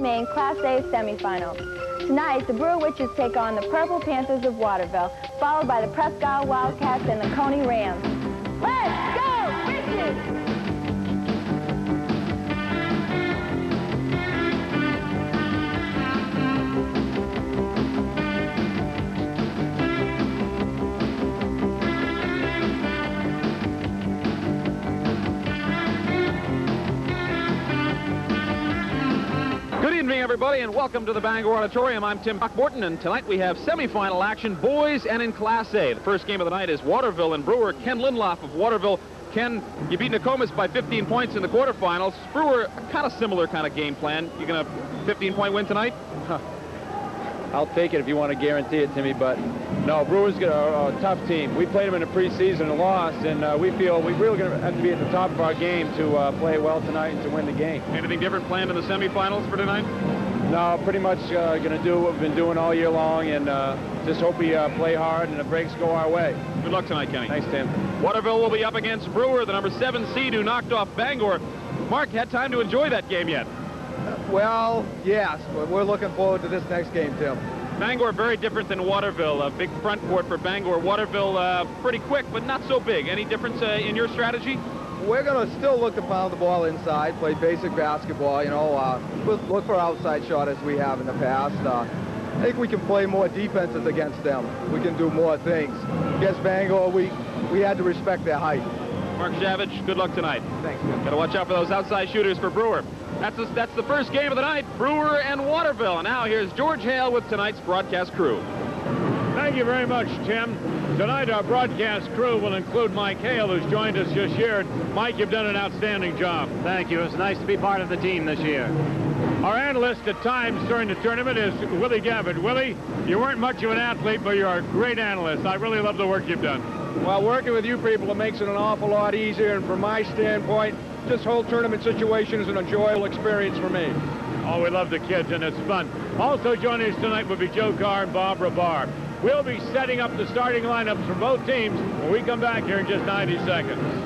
Maine Class A semifinal. Tonight, the Brewer Witches take on the Purple Panthers of Waterville, followed by the Prescott Wildcats and the Cony Rams. Let's go, Witches! Evening, everybody, and welcome to the Bangor Auditorium. I'm Tim Morton, and tonight we have semifinal action, boys and in Class A. The first game of the night is Waterville and Brewer. Ken Lindloff of Waterville. Ken, you beat Nokomis by 15 points in the quarterfinals. Brewer, kind of similar kind of game plan. You are gonna 15-point win tonight? I'll take it if you want to guarantee it to me, but no, Brewers got a, a tough team. We played them in the preseason and lost, and uh, we feel we really going to have to be at the top of our game to uh, play well tonight and to win the game. Anything different planned in the semifinals for tonight? No, pretty much uh, going to do what we've been doing all year long, and uh, just hope we uh, play hard and the breaks go our way. Good luck tonight, Kenny. Thanks, Tim. Waterville will be up against Brewer, the number seven seed who knocked off Bangor. Mark had time to enjoy that game yet. Well, yes, but we're looking forward to this next game, Tim. Bangor very different than Waterville. A big front court for Bangor. Waterville uh, pretty quick, but not so big. Any difference uh, in your strategy? We're going to still look to pound the ball inside, play basic basketball, you know, uh, look for outside shot as we have in the past. Uh, I think we can play more defenses against them. We can do more things. Against Bangor, we, we had to respect their height. Mark Savage, good luck tonight. Thanks. Got to watch out for those outside shooters for Brewer. That's the, that's the first game of the night, Brewer and Waterville. And now here's George Hale with tonight's broadcast crew. Thank you very much, Tim. Tonight, our broadcast crew will include Mike Hale, who's joined us just here. Mike, you've done an outstanding job. Thank you. It's nice to be part of the team this year. Our analyst at times during the tournament is Willie Gavitt. Willie, you weren't much of an athlete, but you're a great analyst. I really love the work you've done. Well, working with you people, it makes it an awful lot easier. And from my standpoint, this whole tournament situation is an enjoyable experience for me. Oh, we love the kids, and it's fun. Also joining us tonight will be Joe Carr and Barbara Barr. We'll be setting up the starting lineups for both teams when we come back here in just 90 seconds.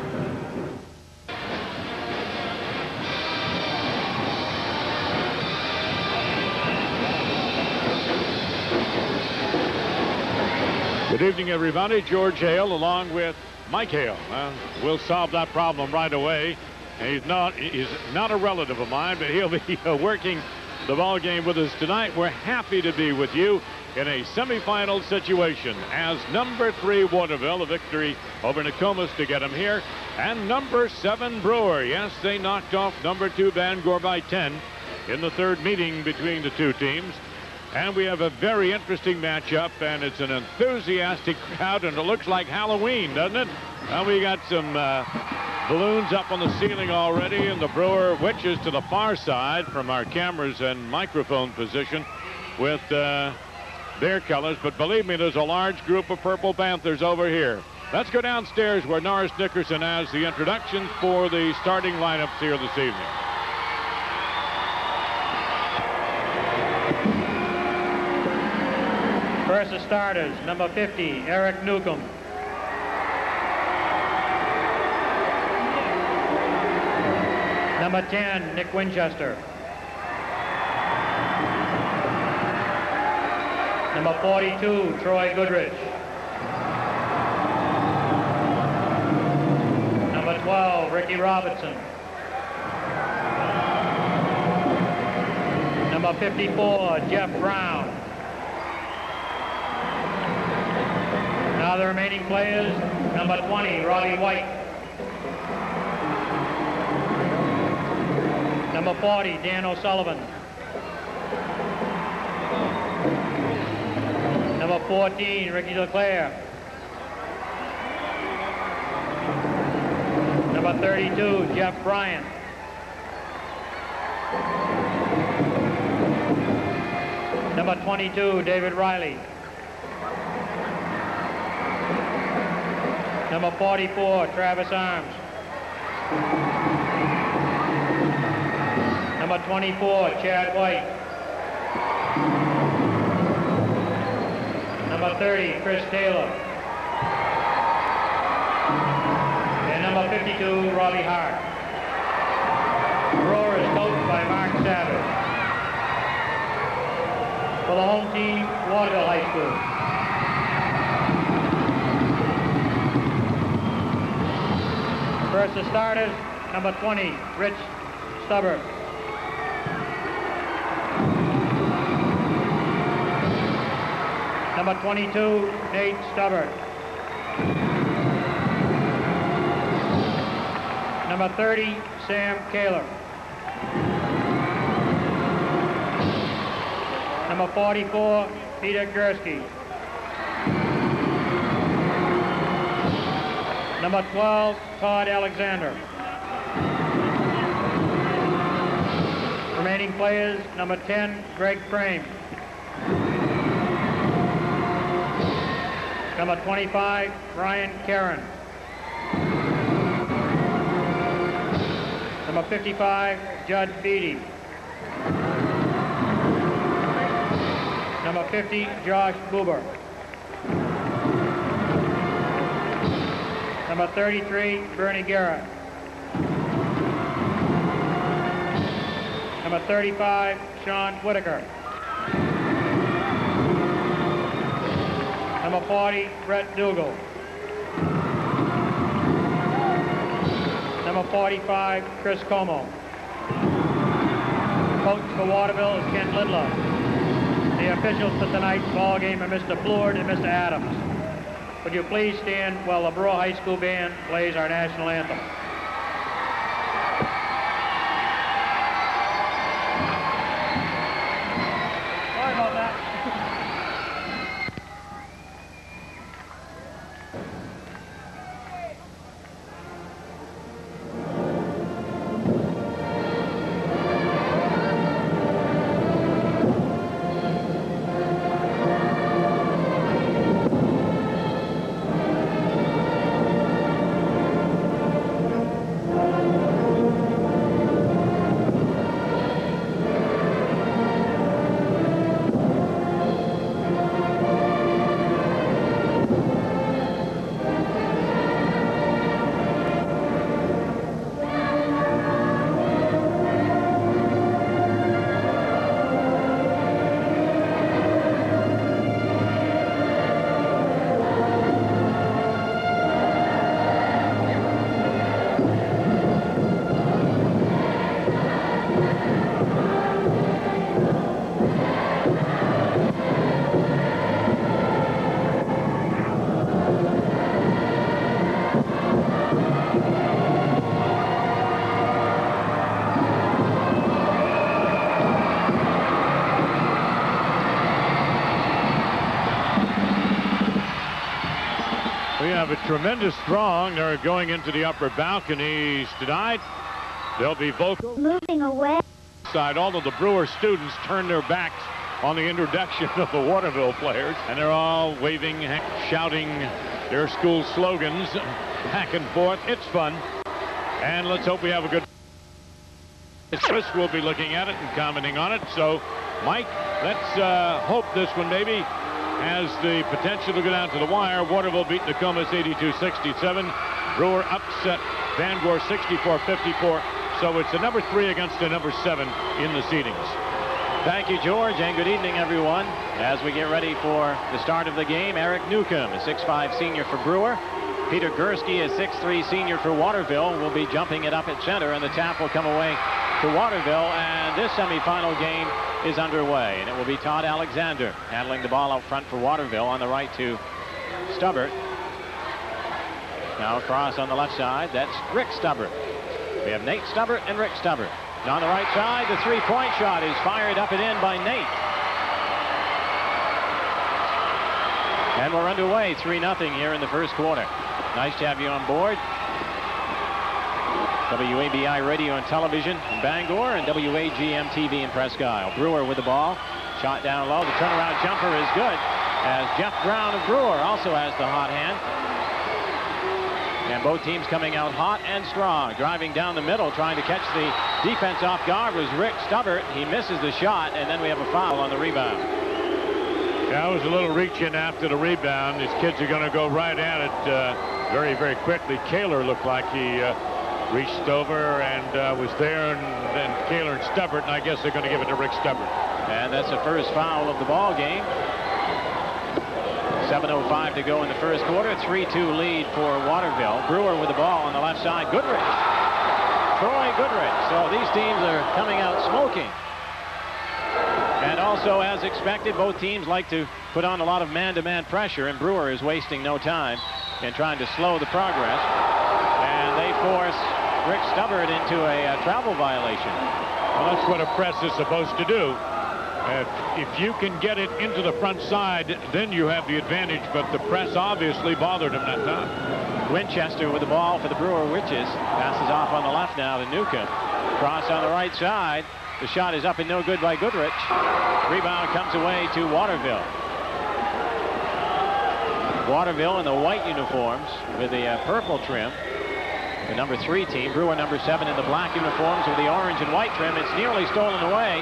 Good evening, everybody. George Hale along with Mike Hale. Uh, we'll solve that problem right away. He's not he's not a relative of mine, but he'll be uh, working the ball game with us tonight. We're happy to be with you in a semifinal situation as number three Waterville, a victory over Nokomis to get him here, and number seven Brewer. Yes, they knocked off number two Bangor by 10 in the third meeting between the two teams. And we have a very interesting matchup, and it's an enthusiastic crowd, and it looks like Halloween, doesn't it? And we got some uh, balloons up on the ceiling already, and the Brewer Witches to the far side from our cameras and microphone position with uh, their colors. But believe me, there's a large group of Purple Panthers over here. Let's go downstairs where Norris Nickerson has the introductions for the starting lineups here this evening. First the starters, number 50, Eric Newcomb. Number 10, Nick Winchester. Number 42, Troy Goodrich. Number 12, Ricky Robertson. Number 54, Jeff Brown. Now the remaining players, number 20, Robbie White. Number 40, Dan O'Sullivan. Number 14, Ricky LeClaire. Number 32, Jeff Bryant. Number 22, David Riley. Number 44, Travis Arms. Number 24, Chad White. Number 30, Chris Taylor. And number 52, Robbie Hart. Brewer is coached by Mark Savage. for the home team, Waterville High School. First the starters, number 20, Rich Stubbert. Number 22, Nate Stubbert. Number 30, Sam Kaler. Number 44, Peter Gursky. Number 12, Todd Alexander. Remaining players, number 10, Greg Frame. Number 25, Brian Karen. Number 55, Judd Beatty. Number 50, Josh Bubar. Number 33, Bernie Garrett. Number 35, Sean Whitaker. Number 40, Brett Dougal. Number 45, Chris Como. Coach for Waterville is Ken Lidlow. The officials for tonight's ball game are Mr. Floyd and Mr. Adams. Would you please stand while the Brewer High School Band plays our national anthem? Tremendous throng. They're going into the upper balconies tonight. They'll be vocal. Moving away. Side, all of the Brewer students turn their backs on the introduction of the Waterville players, and they're all waving, shouting their school slogans back and forth. It's fun, and let's hope we have a good. Chris will be looking at it and commenting on it. So, Mike, let's uh, hope this one maybe has the potential to go down to the wire. Waterville beat Nokomis 82-67. Brewer upset Bangor 64-54. So it's a number three against a number seven in the seedings. Thank you, George, and good evening, everyone. As we get ready for the start of the game, Eric Newcomb, a 6'5 senior for Brewer. Peter Gursky, a 6'3 senior for Waterville, will be jumping it up at center, and the tap will come away to Waterville, and this semifinal game is underway, and it will be Todd Alexander handling the ball out front for Waterville on the right to Stubbert. Now across on the left side, that's Rick Stubbert. We have Nate Stubbert and Rick Stubbert. And on the right side, the three-point shot is fired up and in by Nate. And we're underway, 3-0 here in the first quarter. Nice to have you on board. WABI Radio and Television in Bangor and WAGM TV in Presque Isle. Brewer with the ball. Shot down low. The turnaround jumper is good as Jeff Brown of Brewer also has the hot hand. And both teams coming out hot and strong. Driving down the middle, trying to catch the defense off guard was Rick Stubbert. He misses the shot, and then we have a foul on the rebound. It was a little reach in after the rebound. These kids are going to go right at it uh, very, very quickly. Kaler looked like he uh, reached over and uh, was there, and then Kaler and Stubbert, and I guess they're going to give it to Rick Stubbert. And that's the first foul of the ball game. 7.05 to go in the first quarter. 3-2 lead for Waterville. Brewer with the ball on the left side. Goodrich. Troy Goodrich. So these teams are coming out smoking. And also, as expected, both teams like to put on a lot of man-to-man -man pressure, and Brewer is wasting no time in trying to slow the progress. Force Rick Stubbert into a, a travel violation. Well, that's what a press is supposed to do. If, if you can get it into the front side, then you have the advantage, but the press obviously bothered him that time. Winchester with the ball for the Brewer Witches. Passes off on the left now to Newcomb. Cross on the right side. The shot is up and no good by Goodrich. Rebound comes away to Waterville. Waterville in the white uniforms with the uh, purple trim. The number three team, Brewer number seven in the black uniforms with the orange and white trim. It's nearly stolen away,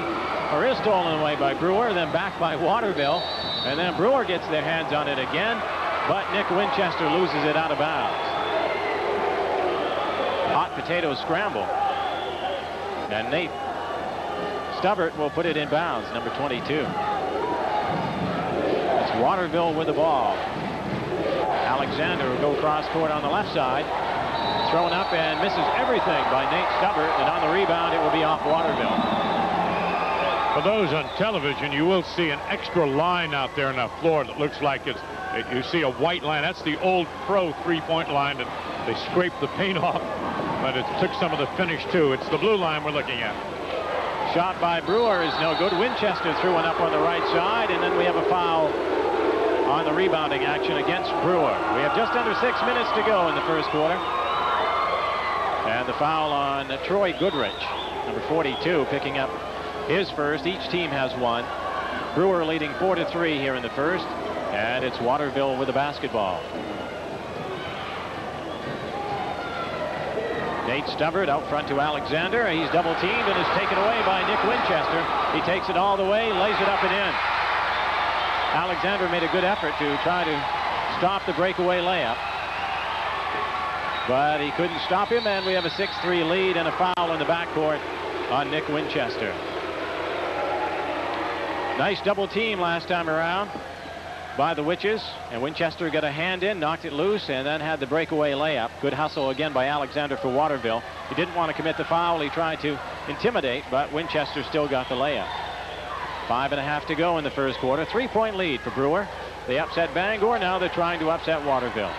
or is stolen away by Brewer, then back by Waterville. And then Brewer gets their hands on it again, but Nick Winchester loses it out of bounds. Hot potato scramble. And Nate Stubbert will put it in bounds, number 22. It's Waterville with the ball. Alexander will go cross court on the left side. Thrown up and misses everything by Nate Stubbert. And on the rebound, it will be off Waterville. For those on television, you will see an extra line out there on the floor that looks like it's, you see a white line. That's the old pro three-point line that they scraped the paint off, but it took some of the finish too. It's the blue line we're looking at. Shot by Brewer is no good. Winchester threw one up on the right side, and then we have a foul on the rebounding action against Brewer. We have just under six minutes to go in the first quarter. And the foul on Troy Goodrich, number 42, picking up his first. Each team has one. Brewer leading 4 to 3 here in the first. And it's Waterville with the basketball. Nate Stubbert out front to Alexander. He's double teamed and is taken away by Nick Winchester. He takes it all the way, lays it up and in. Alexander made a good effort to try to stop the breakaway layup. But he couldn't stop him, and we have a 6-3 lead and a foul in the backcourt on Nick Winchester. Nice double team last time around by the Witches, and Winchester got a hand in, knocked it loose, and then had the breakaway layup. Good hustle again by Alexander for Waterville. He didn't want to commit the foul. He tried to intimidate, but Winchester still got the layup. Five and a half to go in the first quarter. Three-point lead for Brewer. They upset Bangor. Now they're trying to upset Waterville.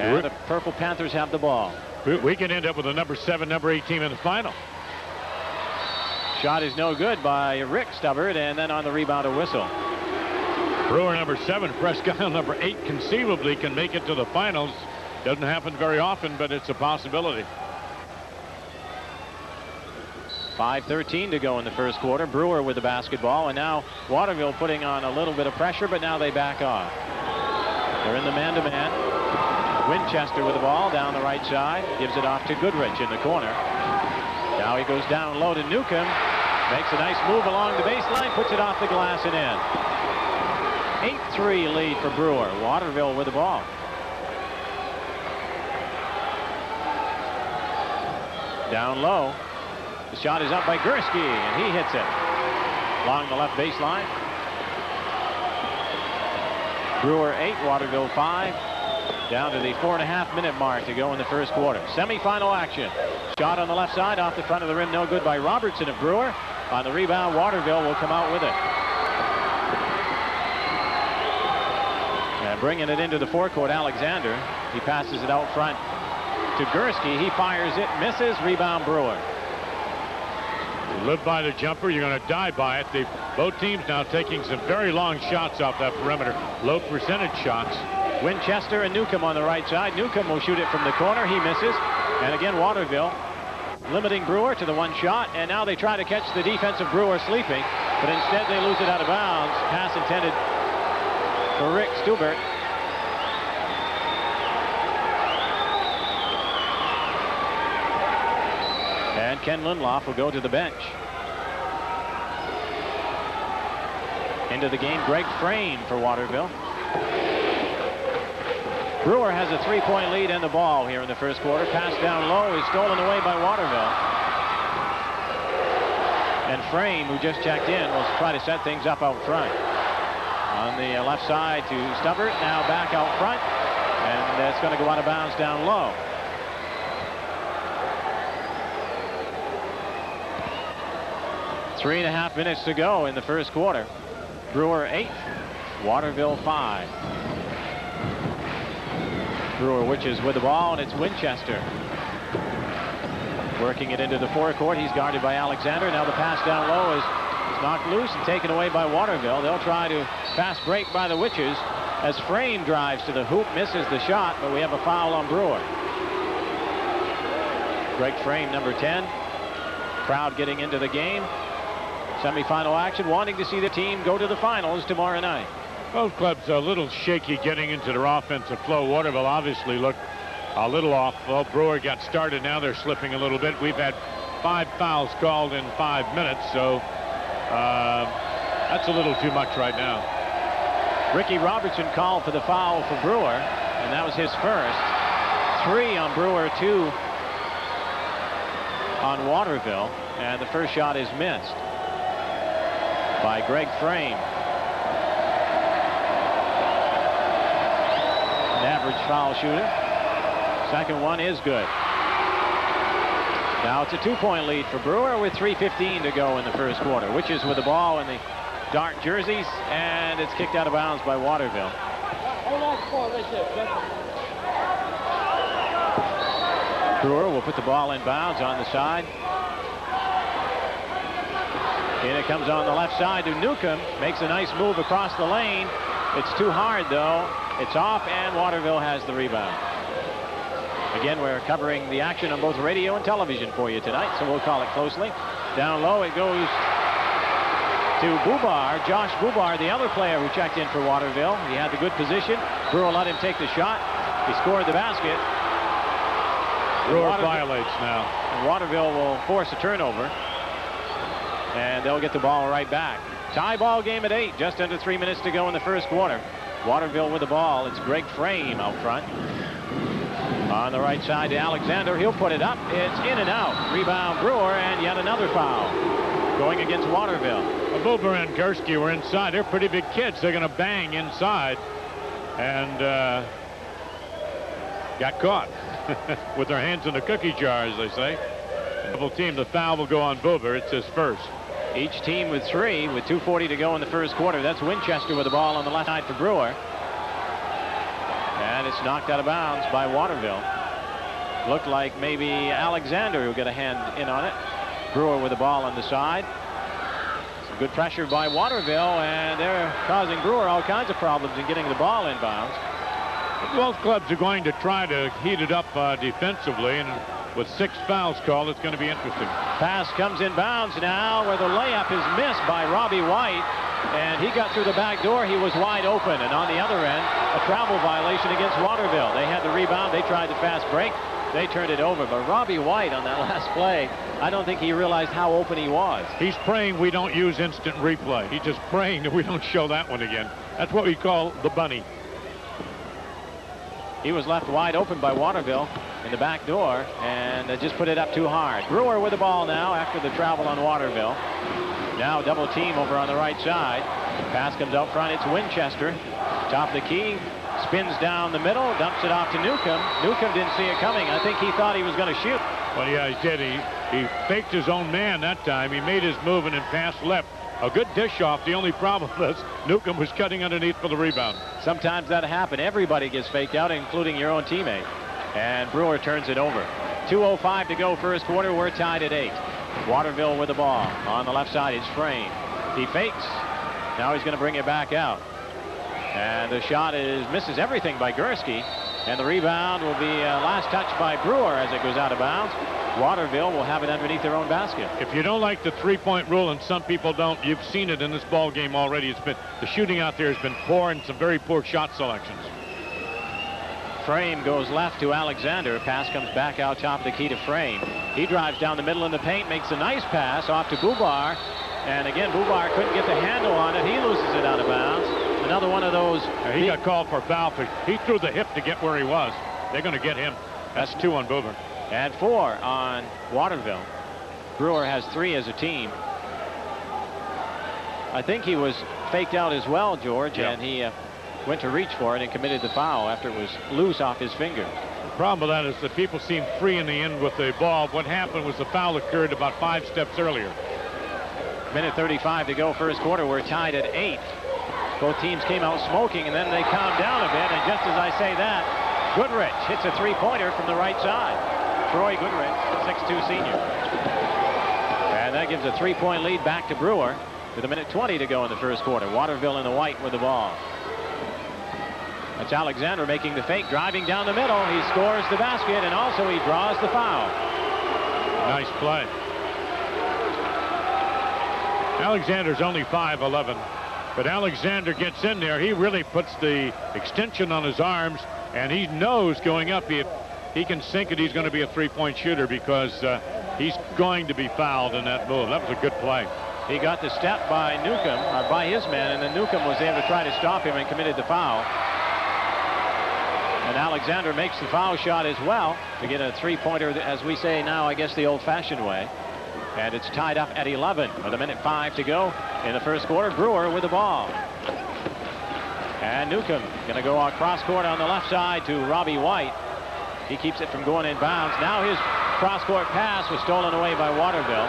And the Purple Panthers have the ball. We can end up with a number seven, number eight team in the final. Shot is no good by Rick Stubbert, and then on the rebound a whistle. Brewer number seven, Isle number eight conceivably can make it to the finals. Doesn't happen very often, but it's a possibility. 5.13 to go in the first quarter. Brewer with the basketball, and now Waterville putting on a little bit of pressure, but now they back off. They're in the man-to-man. -man. Winchester with the ball down the right side. Gives it off to Goodrich in the corner. Now he goes down low to Newcomb. Makes a nice move along the baseline, puts it off the glass and in. 8-3 lead for Brewer. Waterville with the ball. Down low. The shot is up by Gursky, and he hits it along the left baseline. Brewer 8, Waterville 5. Down to the four and a half minute mark to go in the first quarter. Semifinal action. Shot on the left side off the front of the rim. No good by Robertson of Brewer. On the rebound, Waterville will come out with it. And bringing it into the forecourt, Alexander. He passes it out front to Gursky. He fires it, misses. Rebound, Brewer. Live by the jumper, you're going to die by it. They, both teams now taking some very long shots off that perimeter, low percentage shots. Winchester and Newcomb on the right side. Newcomb will shoot it from the corner. He misses. And again, Waterville limiting Brewer to the one shot. And now they try to catch the defensive Brewer sleeping. But instead they lose it out of bounds. Pass intended for Rick Stubbert. And Ken Lindloff will go to the bench. Into the game, Greg Frame for Waterville. Brewer has a three-point lead and the ball here in the first quarter. Pass down low is stolen away by Waterville. And Frame, who just checked in, will try to set things up out front. On the uh, left side to Stubbert, now back out front. And it's going to go out of bounds down low. Three and a half minutes to go in the first quarter. Brewer eight, Waterville five. Brewer Witches with the ball, and it's Winchester. Working it into the forecourt. He's guarded by Alexander. Now the pass down low is, is knocked loose and taken away by Waterville. They'll try to fast break by the Witches as Frame drives to the hoop, misses the shot, but we have a foul on Brewer. Greg Frame, number 10. Crowd getting into the game. Semifinal action, wanting to see the team go to the finals tomorrow night. Both clubs are a little shaky getting into their offensive flow. Waterville obviously looked a little off. Well, Brewer got started. Now they're slipping a little bit. We've had five fouls called in five minutes, so uh, that's a little too much right now. Ricky Robertson called for the foul for Brewer, and that was his first. Three on Brewer, two on Waterville, and the first shot is missed by Greg Frame. An average foul shooter. Second one is good. Now it's a two-point lead for Brewer with 3.15 to go in the first quarter. which is with the ball in the dark jerseys, and it's kicked out of bounds by Waterville. Brewer will put the ball in bounds on the side. And it comes on the left side to Newcomb. Makes a nice move across the lane. It's too hard, though. It's off, and Waterville has the rebound. Again, we're covering the action on both radio and television for you tonight, so we'll call it closely. Down low, it goes to Bubar, Josh Bubar, the other player who checked in for Waterville. He had the good position. Brewer let him take the shot. He scored the basket. Brewer violates now. And Waterville will force a turnover. And they'll get the ball right back. Tie ball game at eight. Just under three minutes to go in the first quarter. Waterville with the ball. It's Greg Frame out front. On the right side to Alexander. He'll put it up. It's in and out. Rebound Brewer and yet another foul. Going against Waterville. Bubar and Gursky were inside. They're pretty big kids. They're going to bang inside. And uh, got caught with their hands in the cookie jar, as they say. Double team. The foul will go on Bubar. It's his first. Each team with three with 2.40 to go in the first quarter. That's Winchester with the ball on the left side for Brewer. And it's knocked out of bounds by Waterville. Looked like maybe Alexander will get a hand in on it. Brewer with the ball on the side. Some good pressure by Waterville, and they're causing Brewer all kinds of problems in getting the ball inbounds. Both clubs are going to try to heat it up uh, defensively, and with six fouls called, it's going to be interesting. Pass comes in bounds now, where the layup is missed by Robbie White. And he got through the back door. He was wide open. And on the other end, a travel violation against Waterville. They had the rebound. They tried the fast break. They turned it over. But Robbie White on that last play, I don't think he realized how open he was. He's praying we don't use instant replay. He's just praying that we don't show that one again. That's what we call the bunny. He was left wide open by Waterville in the back door and just put it up too hard. Brewer with the ball now after the travel on Waterville. Now double team over on the right side. Pass comes out front. It's Winchester. Top of the key. Spins down the middle. Dumps it off to Newcomb. Newcomb didn't see it coming. I think he thought he was going to shoot. Well, yeah, he did. He, he faked his own man that time. He made his move and then passed left. A good dish off. The only problem is Newcomb was cutting underneath for the rebound. Sometimes that happens. Everybody gets faked out, including your own teammate. And Brewer turns it over. 2.05 to go first quarter. We're tied at 8. Waterville with the ball. On the left side is Frame. He fakes. Now he's going to bring it back out. And the shot is misses everything by Gursky. And the rebound will be uh, last touch by Brewer as it goes out of bounds. Waterville will have it underneath their own basket. If you don't like the three-point rule, and some people don't, you've seen it in this ball game already. It's been the shooting out there has been poor and some very poor shot selections. Frame goes left to Alexander. Pass comes back out top of the key to Frame. He drives down the middle in the paint, makes a nice pass off to Bubar. And again, Bubar couldn't get the handle on it. He loses it out of bounds. Another one of those. Yeah, he got called for foul. He threw the hip to get where he was. They're going to get him. That's two on Bubar. And four on Waterville. Brewer has three as a team. I think he was faked out as well, George, Yeah. and he uh, went to reach for it and committed the foul after it was loose off his finger. The problem with that is that people seem free in the end with the ball. What happened was the foul occurred about five steps earlier. Minute 35 to go first quarter. We're tied at eight. Both teams came out smoking, and then they calmed down a bit. And just as I say that, Goodrich hits a three-pointer from the right side. Troy Goodrich, 6'2 senior. And that gives a three-point lead back to Brewer with a minute 20 to go in the first quarter. Waterville in the white with the ball. That's Alexander making the fake, driving down the middle. He scores the basket, and also he draws the foul. Nice play. Alexander's only 5'11", but Alexander gets in there. He really puts the extension on his arms, and he knows going up if he can sink it, he's going to be a three-point shooter because uh, he's going to be fouled in that move. That was a good play. He got the step by Newcomb, or by his man, and then Newcomb was able to try to stop him and committed the foul. And Alexander makes the foul shot as well to get a three-pointer, as we say now, I guess the old-fashioned way. And it's tied up at 11 with a minute five to go in the first quarter. Brewer with the ball. And Newcomb going to go across court on the left side to Robbie White. He keeps it from going in bounds. Now his cross-court pass was stolen away by Waterville.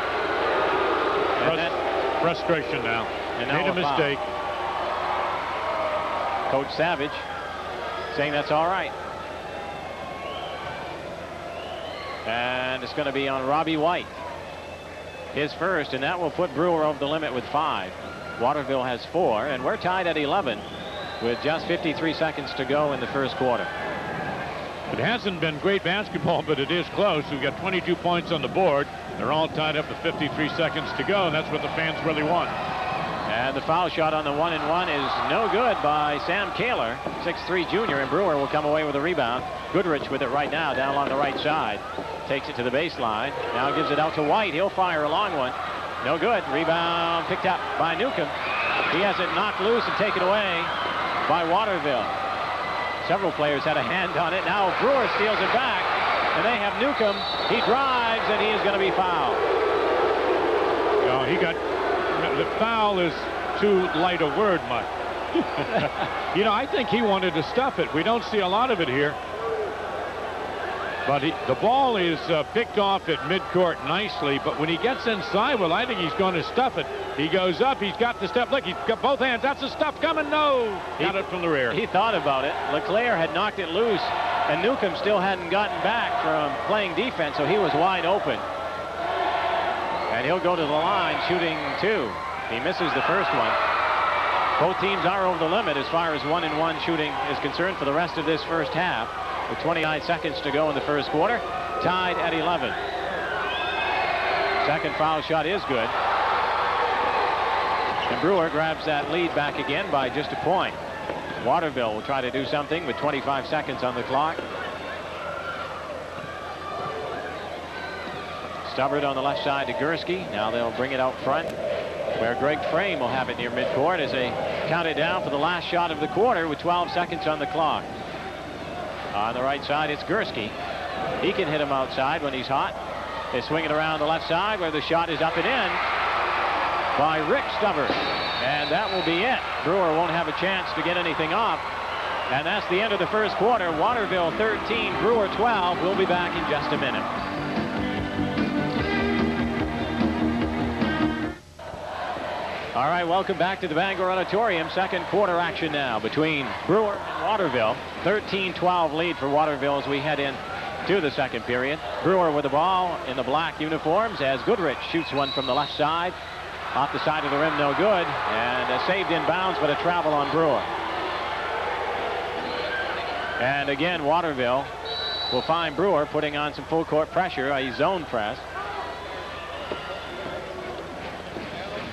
And Frus- frustration now. And now Made a a mistake. Coach Savage saying that's all right. And it's going to be on Robbie White. His first, and that will put Brewer over the limit with five. Waterville has four, and we're tied at 11 with just 53 seconds to go in the first quarter. It hasn't been great basketball, but it is close. We've got 22 points on the board. They're all tied up with 53 seconds to go, and that's what the fans really want. And the foul shot on the one and one is no good by Sam Kaler, 6'3 junior, and Brewer will come away with a rebound. Goodrich with it right now down along the right side. Takes it to the baseline. Now gives it out to White. He'll fire a long one. No good. Rebound picked up by Newcomb. He has it knocked loose and taken away by Waterville. Several players had a hand on it. Now Brewer steals it back, and they have Newcomb. He drives, and he is going to be fouled. No, he got the foul is too light a word, Mike. you know, I think he wanted to stuff it. We don't see a lot of it here. But he, the ball is uh, picked off at midcourt nicely, but when he gets inside, well, I think he's going to stuff it. He goes up, he's got the step. Look, he's got both hands. That's the stuff coming. No! He, Got it from the rear. He thought about it. LeClaire had knocked it loose, and Newcomb still hadn't gotten back from playing defense, so he was wide open. And he'll go to the line shooting two. He misses the first one. Both teams are over the limit as far as one and one shooting is concerned for the rest of this first half. With 29 seconds to go in the first quarter, tied at 11. Second foul shot is good. And Brewer grabs that lead back again by just a point. Waterville will try to do something with 25 seconds on the clock. Stubbert on the left side to Gursky. Now they'll bring it out front where Greg Frame will have it near midcourt as they count it down for the last shot of the quarter with 12 seconds on the clock. On the right side, it's Gursky. He can hit him outside when he's hot. They swing it around the left side where the shot is up and in by Rick Stubbert. And that will be it. Brewer won't have a chance to get anything off. And that's the end of the first quarter. Waterville 13, Brewer 12. We'll be back in just a minute. All right, welcome back to the Bangor Auditorium. Second quarter action now between Brewer and Waterville. 13-12 lead for Waterville as we head in to the second period. Brewer with the ball in the black uniforms as Goodrich shoots one from the left side. Off the side of the rim, no good. And uh, saved in bounds, but a travel on Brewer. And again, Waterville will find Brewer putting on some full court pressure, a zone press.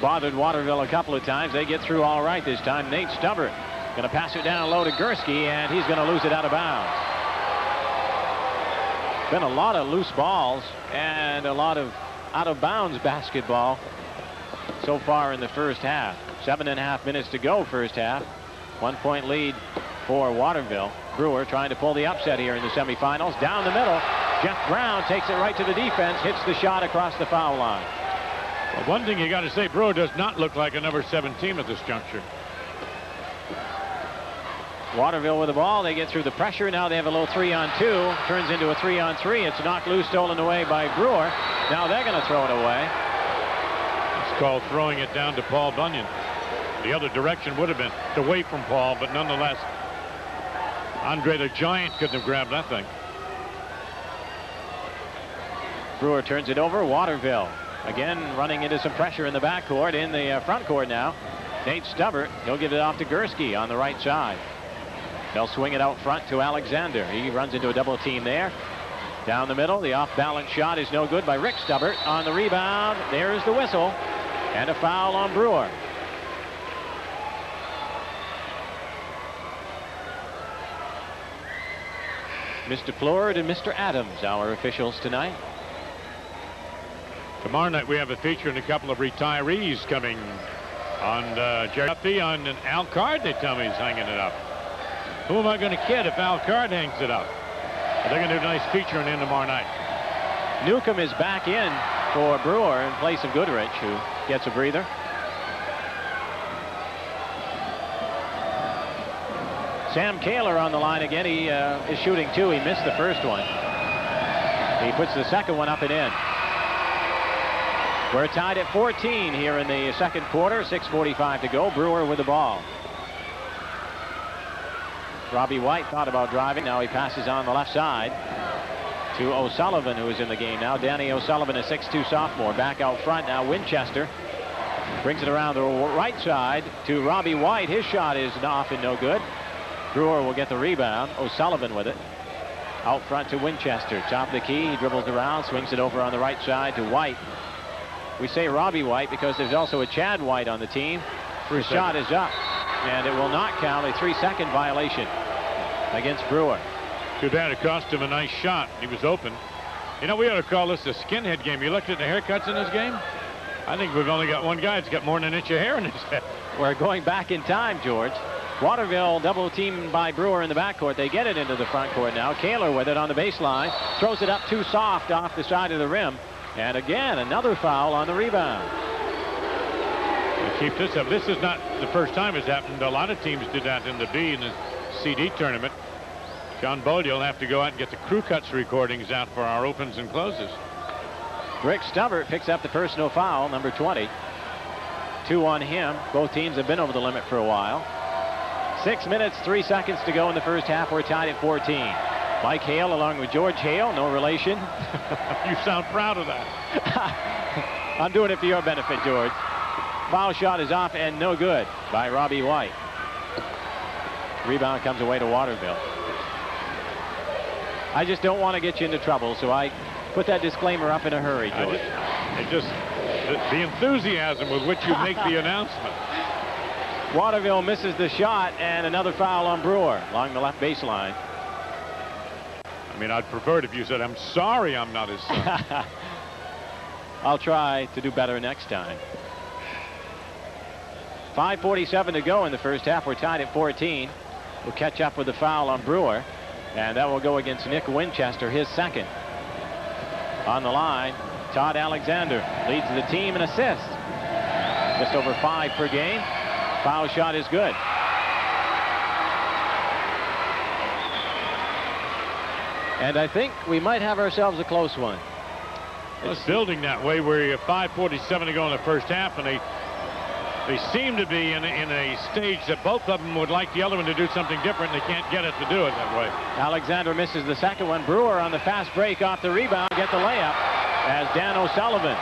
Bothered Waterville a couple of times. They get through all right this time. Nate Stubbert going to pass it down low to Gursky, and he's going to lose it out of bounds. Been a lot of loose balls and a lot of out of bounds basketball so far in the first half. Seven and a half minutes to go first half. One point lead for Waterville. Brewer trying to pull the upset here in the semifinals. Down the middle, Jeff Brown takes it right to the defense, hits the shot across the foul line. But one thing you got to say, Brewer does not look like a number seven team at this juncture. Waterville with the ball. They get through the pressure. Now they have a little three on two. Turns into a three on three. It's knocked loose, stolen away by Brewer. Now they're going to throw it away. It's called throwing it down to Paul Bunyan. The other direction would have been away from Paul, but nonetheless, Andre the Giant couldn't have grabbed that thing. Brewer turns it over. Waterville again running into some pressure in the backcourt. In the uh, front court now. Nate Stubbert. He'll give it off to Gursky on the right side. They'll swing it out front to Alexander. He runs into a double team there. Down the middle, the off-balance shot is no good by Rick Stubbert. On the rebound, there's the whistle. And a foul on Brewer. Mr. Floyd and Mr. Adams, our officials tonight. Tomorrow night we have a feature and a couple of retirees coming on uh, Jerry Duffy on an Al Card. They tell me he's hanging it up. Who am I going to kid if Al Card hangs it up? They're going to do a nice feature in tomorrow night. Newcomb is back in for Brewer in place of Goodrich, who gets a breather. Sam Kaler on the line again. He uh, is shooting two. He missed the first one. He puts the second one up and in. We're tied at 14 here in the second quarter. 6.45 to go. Brewer with the ball. Robbie White thought about driving. Now he passes on the left side to O'Sullivan, who is in the game now. Danny O'Sullivan, a 6'2 sophomore. Back out front now, Winchester. Brings it around the right side to Robbie White. His shot is off and no good. Brewer will get the rebound. O'Sullivan with it. Out front to Winchester. Top of the key. He dribbles around, swings it over on the right side to White. We say Robbie White because there's also a Chad White on the team. His shot is up and it will not count a three-second violation against Brewer. Too bad it cost him a nice shot. He was open. You know, we ought to call this a skinhead game. You looked at the haircuts in this game? I think we've only got one guy that's got more than an inch of hair in his head. We're going back in time, George. Waterville double teamed by Brewer in the backcourt. They get it into the front court now. Kaler with it on the baseline. Throws it up too soft off the side of the rim. And again, another foul on the rebound keep this up. This is not the first time it's happened. A lot of teams did that in the B and the CD tournament. John Beaulieu will have to go out and get the crew cuts recordings out for our opens and closes. Rick Stubbert picks up the personal foul, number 20. Two on him. Both teams have been over the limit for a while. Six minutes, three seconds to go in the first half. We're tied at 14. Mike Hale along with George Hale, no relation. you sound proud of that. I'm doing it for your benefit, George. Foul shot is off and no good by Robbie White. Rebound comes away to Waterville. I just don't want to get you into trouble, so I put that disclaimer up in a hurry, George. It just, the, the enthusiasm with which you make the announcement. Waterville misses the shot and another foul on Brewer along the left baseline. I mean, I'd prefer it if you said, I'm sorry I'm not his son. I'll try to do better next time. 5.47 to go in the first half. We're tied at 14. We'll catch up with the foul on Brewer. And that will go against Nick Winchester, his second. On the line, Todd Alexander leads the team in assists. Just over five per game. Foul shot is good. And I think we might have ourselves a close one. It's building that way where you have 5.47 to go in the first half, and they they seem to be in, in a stage that both of them would like the other one to do something different. And they can't get it to do it that way. Alexander misses the second one. Brewer on the fast break off the rebound. Get the layup as Dan O'Sullivan.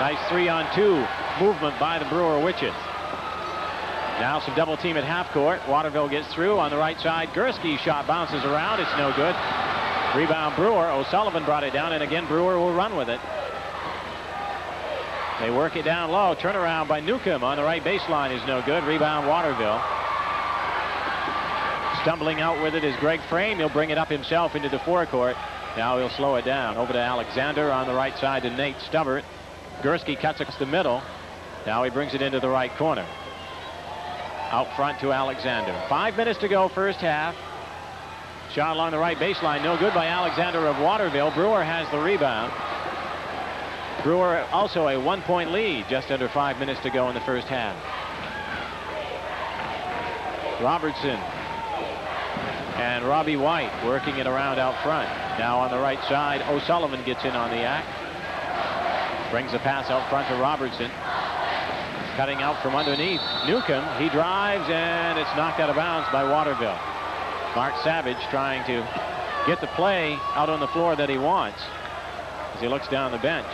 Nice three on two movement by the Brewer Witches. Now some double team at half court. Waterville gets through on the right side. Gursky shot bounces around. It's no good. Rebound Brewer. O'Sullivan brought it down and again Brewer will run with it. They work it down low. Turnaround by Newcomb on the right baseline is no good. Rebound Waterville. Stumbling out with it is Greg Frame. He'll bring it up himself into the forecourt. Now he'll slow it down. Over to Alexander on the right side to Nate Stubbert. Gursky cuts across the middle. Now he brings it into the right corner. Out front to Alexander. Five minutes to go first half. Shot along the right baseline. No good by Alexander of Waterville. Brewer has the rebound. Brewer also a one-point lead, just under five minutes to go in the first half. Robertson and Robbie White working it around out front. Now on the right side, O'Sullivan gets in on the act. Brings the pass out front to Robertson. Cutting out from underneath. Newcomb, he drives and it's knocked out of bounds by Waterville. Mark Savage trying to get the play out on the floor that he wants as he looks down the bench.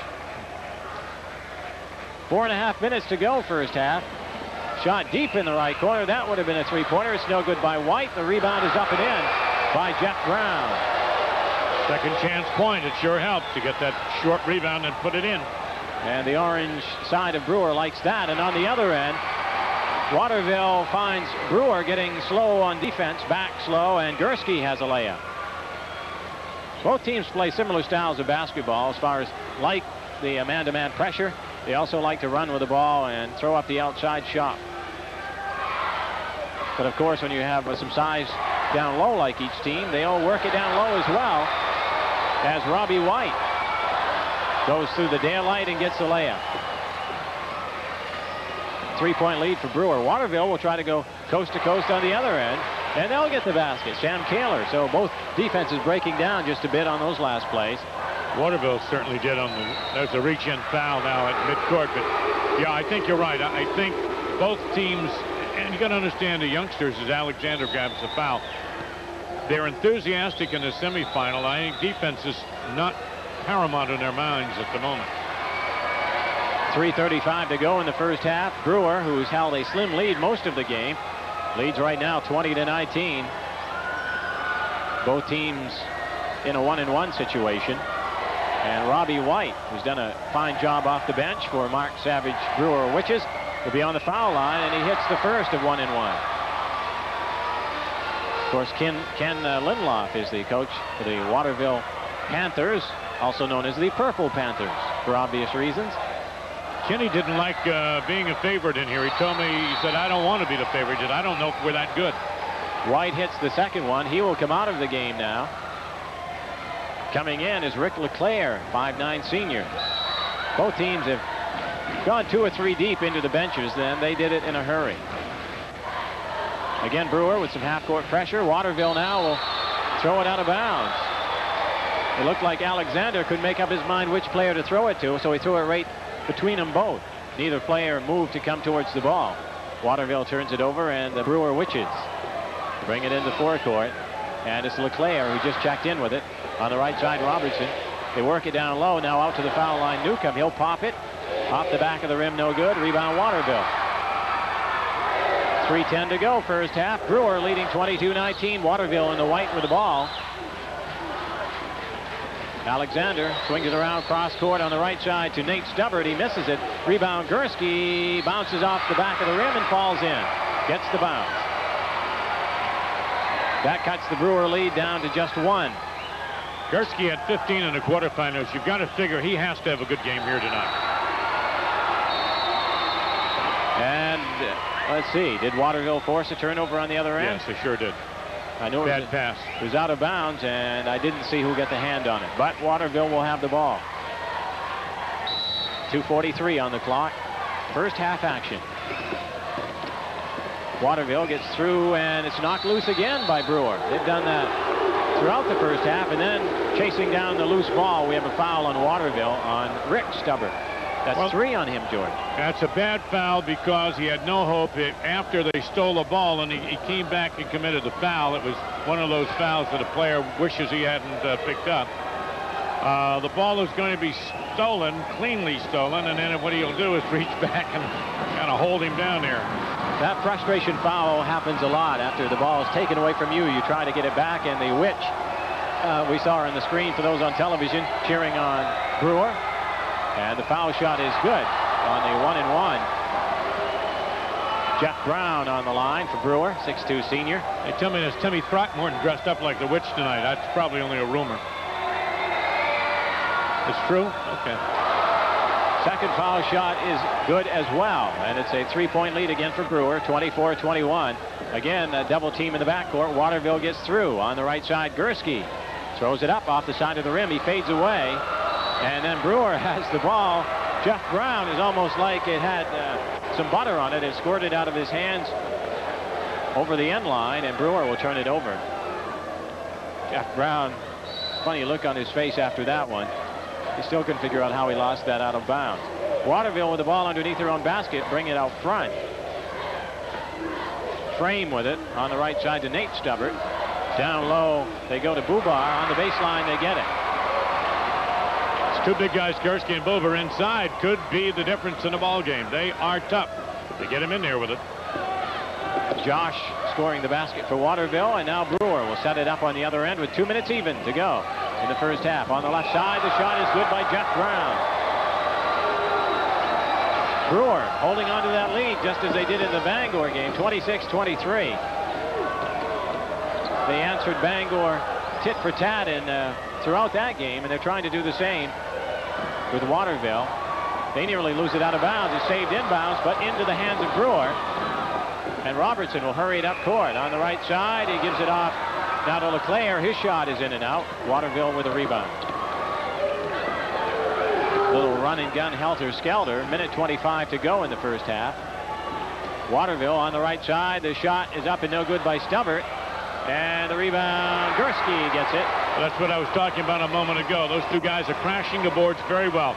Four and a half minutes to go first half. Shot deep in the right corner. That would have been a three-pointer. It's no good by White. The rebound is up and in by Jeff Brown. Second chance point. It sure helped to get that short rebound and put it in. And the orange side of Brewer likes that. And on the other end, Waterville finds Brewer getting slow on defense, back slow, and Gursky has a layup. Both teams play similar styles of basketball as far as like the uh, man-to-man -man pressure. They also like to run with the ball and throw up the outside shot. But of course, when you have uh, some size down low like each team, they all work it down low as well as Robbie White goes through the daylight and gets the layup. Three-point lead for Brewer. Waterville will try to go coast to coast on the other end, and they'll get the basket. Sam Kaler. So both defenses breaking down just a bit on those last plays. Waterville certainly did on the. There's a reach-in foul now at midcourt, but yeah, I think you're right. I think both teams and you got to understand the youngsters as Alexander grabs the foul. They're enthusiastic in the semifinal. I think defense is not paramount in their minds at the moment. 3.35 to go in the first half. Brewer, who's held a slim lead most of the game, leads right now 20 to 19. Both teams in a one and one situation. And Robbie White, who's done a fine job off the bench for Mark Savage Brewer Witches, will be on the foul line, and he hits the first of one and one. Of course, Ken, Ken uh, is the coach for the Waterville Panthers, also known as the Purple Panthers, for obvious reasons. Kenny didn't like uh, being a favorite in here. He told me, he said, I don't want to be the favorite. I don't know if we're that good. White hits the second one. He will come out of the game now. Coming in is Rick LeClaire, 5'9 senior. Both teams have gone two or three deep into the benches then. They did it in a hurry. Again, Brewer with some half-court pressure. Waterville now will throw it out of bounds. It looked like Alexander could make up his mind which player to throw it to, so he threw it right between them both. Neither player moved to come towards the ball. Waterville turns it over, and the Brewer Witches bring it into forecourt. And it's LeClaire who just checked in with it. On the right side, Robertson. They work it down low. Now out to the foul line. Newcomb. He'll pop it. Off the back of the rim, no good. Rebound, Waterville. 3.10 to go, first half. Brewer leading 22-19. Waterville in the white with the ball. Alexander swings it around cross court on the right side to Nate Stubbert. He misses it. Rebound Gursky bounces off the back of the rim and falls in. Gets the bounce. That cuts the Brewer lead down to just one. Gursky at 15 in the quarterfinals. You've got to figure he has to have a good game here tonight. And uh, let's see, did Waterville force a turnover on the other end? Yes, they sure did. I know Bad it was, pass. It was out of bounds, and I didn't see who got the hand on it. But Waterville will have the ball. 2.43 on the clock. First half action. Waterville gets through, and it's knocked loose again by Brewer. They've done that throughout the first half, and then chasing down the loose ball, we have a foul on Waterville on Rick Stubbert. That's well, three on him, George. That's a bad foul because he had no hope it, after they stole the ball and he, he, came back and committed the foul. It was one of those fouls that a player wishes he hadn't uh, picked up. Uh, the ball is going to be stolen, cleanly stolen, and then what he'll do is reach back and kind of hold him down there. That frustration foul happens a lot after the ball is taken away from you. You try to get it back, and the witch uh, we saw on the screen for those on television cheering on Brewer. And the foul shot is good on the one and one. Jeff Brown on the line for Brewer, 6'2 senior. They tell me there's Timmy Throckmorton dressed up like the witch tonight. That's probably only a rumor. It's true? Okay. Second foul shot is good as well. And it's a three-point lead again for Brewer, 24-21. Again, a double team in the backcourt. Waterville gets through on the right side. Gursky throws it up off the side of the rim. He fades away. And then Brewer has the ball. Jeff Brown is almost like it had uh, some butter on it and squirted it out of his hands over the end line, and Brewer will turn it over. Jeff Brown, funny look on his face after that one. He still couldn't figure out how he lost that out of bounds. Waterville with the ball underneath their own basket, bring it out front. Frame with it on the right side to Nate Stubbert. Down low, they go to Bubar. On the baseline, they get it. Two big guys, Gursky and Bubar, inside. Could be the difference in the ball game. They are tough. They get him in there with it. Josh scoring the basket for Waterville, and now Brewer will set it up on the other end with two minutes even to go in the first half. On the left side, the shot is good by Jeff Brown. Brewer holding on to that lead just as they did in the Bangor game, 26-23. They answered Bangor tit for tat and uh, throughout that game, and they're trying to do the same with Waterville. They nearly lose it out of bounds. It's saved inbounds, but into the hands of Brewer. And Robertson will hurry it up court. On the right side, he gives it off now to LeClaire. His shot is in and out. Waterville with a rebound. Little run and gun helter-skelter. Minute 25 to go in the first half. Waterville on the right side. The shot is up and no good by Stubbert. And the rebound, Gursky gets it. That's what I was talking about a moment ago. Those two guys are crashing the boards very well.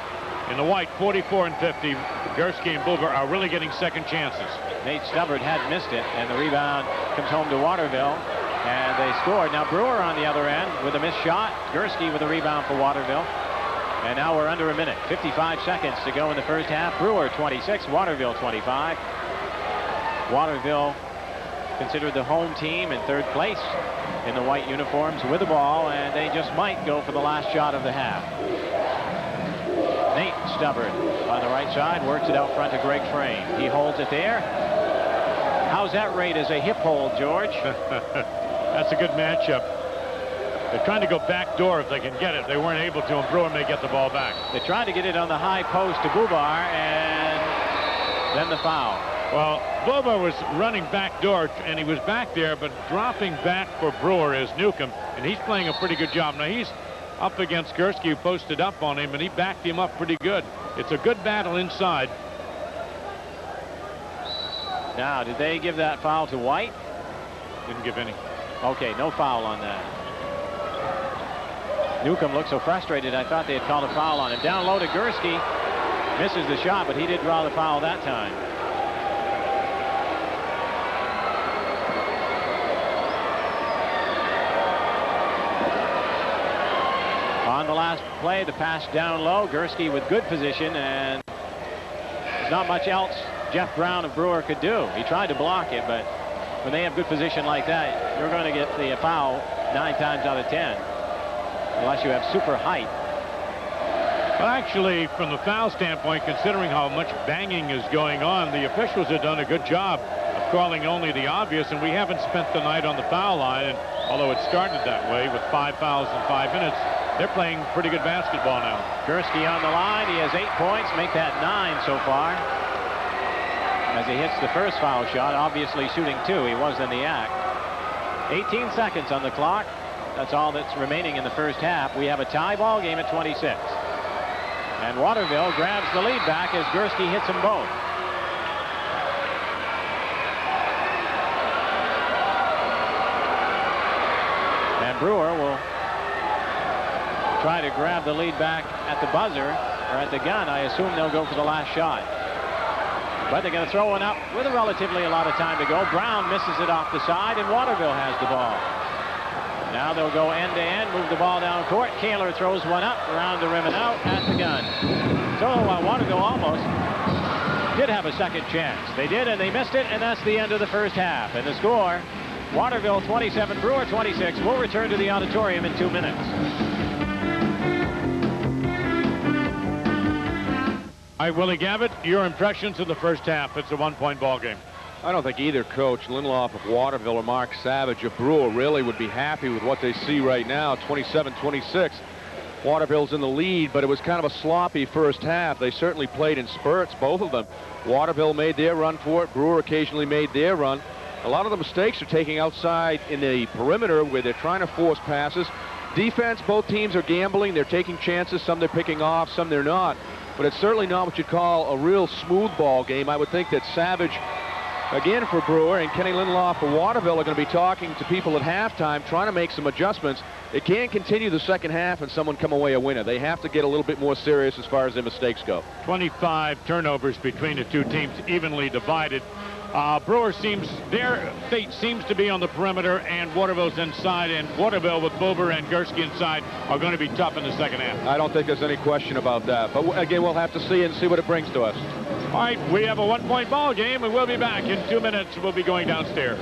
In the white, 44 and 50, Gursky and Bubar are really getting second chances. Nate Stubbert had missed it, and the rebound comes home to Waterville, and they scored. Now Brewer on the other end with a missed shot. Gursky with a rebound for Waterville. And now we're under a minute. 55 seconds to go in the first half. Brewer 26, Waterville 25. Waterville considered the home team in third place in the white uniforms with the ball, and they just might go for the last shot of the half. Nate Stubbert on the right side works it out front to Greg Frame. He holds it there. How's that rate as a hip hold, George? That's a good matchup. They're trying to go back door if they can get it. They weren't able to, and Brewer may get the ball back. They tried to get it on the high post to Bubar, and then the foul. Well, Bubar was running back door, and he was back there, but dropping back for Brewer is Newcomb, and he's playing a pretty good job. Now, he's up against Gursky, who posted up on him, and he backed him up pretty good. It's a good battle inside. Now, did they give that foul to White? Didn't give any. Okay, no foul on that. Newcomb looked so frustrated, I thought they had called a foul on him. Down low to Gursky. Misses the shot, but he did draw the foul that time. On the last play, the pass down low. Gursky with good position, and there's not much else Jeff Brown of Brewer could do. He tried to block it, but when they have good position like that, you're going to get the foul nine times out of ten, unless you have super height. Well, actually, from the foul standpoint, considering how much banging is going on, the officials have done a good job of calling only the obvious, and we haven't spent the night on the foul line. And although it started that way with five fouls in five minutes, they're playing pretty good basketball now. Gursky on the line. He has eight points, make that nine so far. As he hits the first foul shot, obviously shooting two. He was in the act. 18 seconds on the clock. That's all that's remaining in the first half. We have a tie ball game at 26. And Waterville grabs the lead back as Gursky hits them both. And Brewer try to grab the lead back at the buzzer or at the gun. I assume they'll go for the last shot. But they're going to throw one up with a relatively a lot of time to go. Brown misses it off the side, and Waterville has the ball. Now they'll go end to end, move the ball down court. Kaler throws one up around the rim and out at the gun. So uh, Waterville almost did have a second chance. They did, and they missed it, and that's the end of the first half. And the score, Waterville 27, Brewer 26. We'll return to the auditorium in two minutes. Right, Willie Gavitt, your impressions of the first half. It's a one-point ball game. I don't think either coach, Lindelof of Waterville or Mark Savage of Brewer, really would be happy with what they see right now, 27-26. Waterville's in the lead, but it was kind of a sloppy first half. They certainly played in spurts, both of them. Waterville made their run for it. Brewer occasionally made their run. A lot of the mistakes are taking outside in the perimeter where they're trying to force passes. Defense, both teams are gambling. They're taking chances. Some they're picking off, some they're not. But it's certainly not what you'd call a real smooth ball game. I would think that Savage, again for Brewer, and Kenny Lindelof for Waterville are going to be talking to people at halftime, trying to make some adjustments. It can't continue the second half and someone come away a winner. They have to get a little bit more serious as far as their mistakes go. 25 turnovers between the two teams, evenly divided. Uh, Brewer seems, their fate seems to be on the perimeter and Waterville's inside, and Waterville with Bubar and Gursky inside are going to be tough in the second half. I don't think there's any question about that. But again, we'll have to see and see what it brings to us. All right, we have a one-point ball game, and we'll be back in two minutes. We'll be going downstairs.